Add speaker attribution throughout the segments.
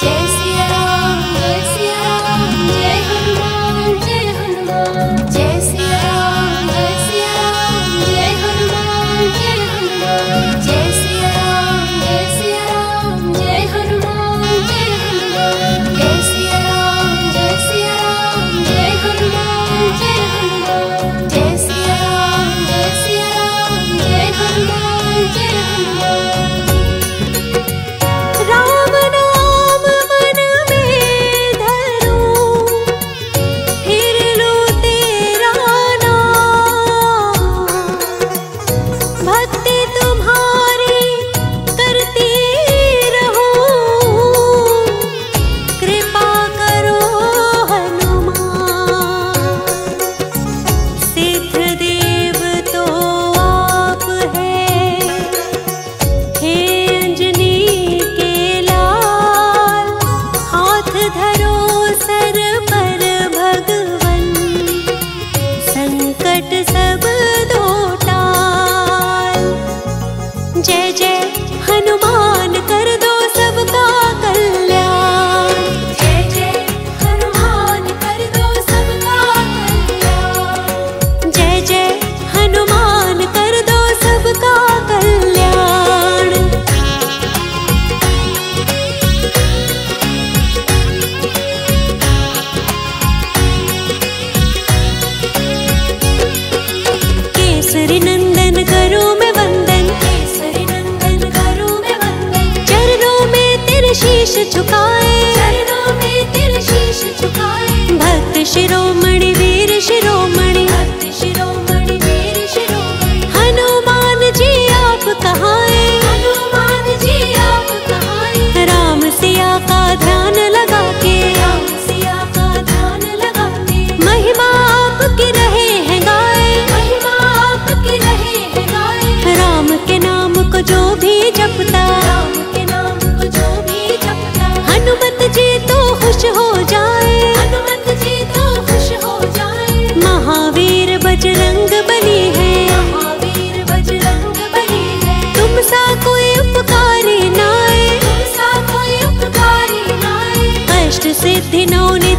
Speaker 1: Jason.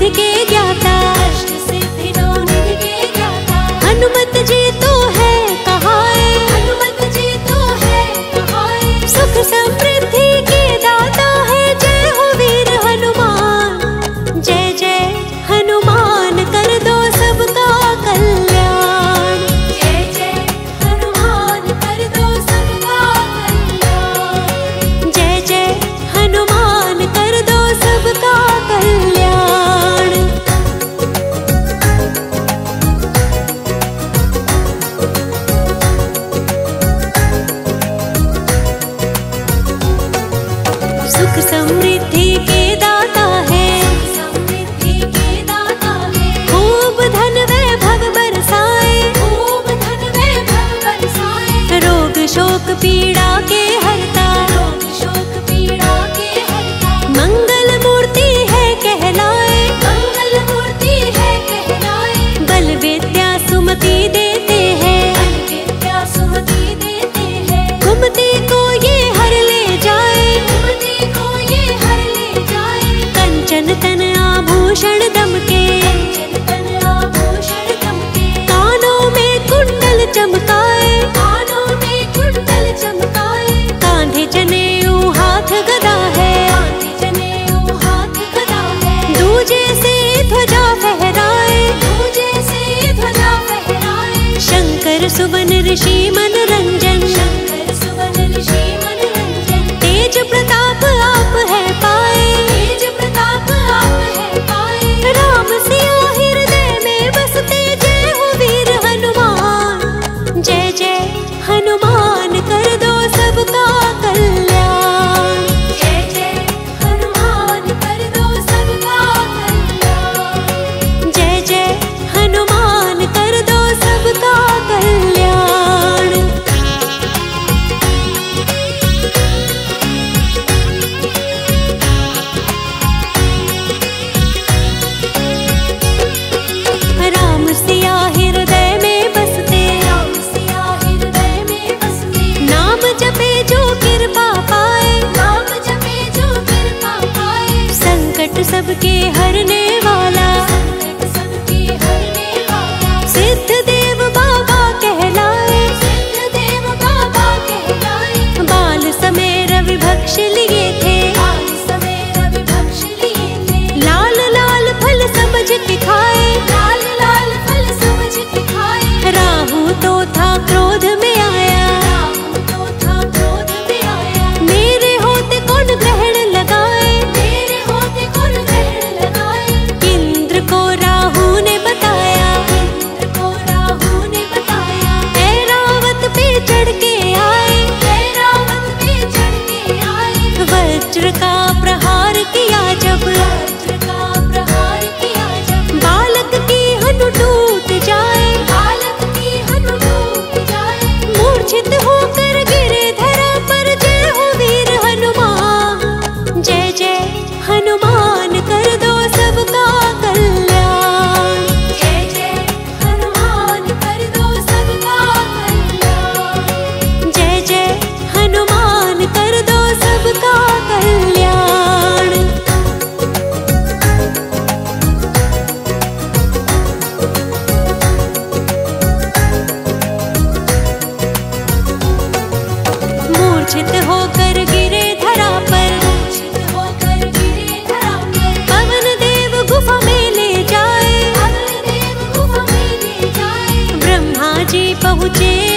Speaker 1: de सुवन ऋषि मनरंजन बजे पहुँचे।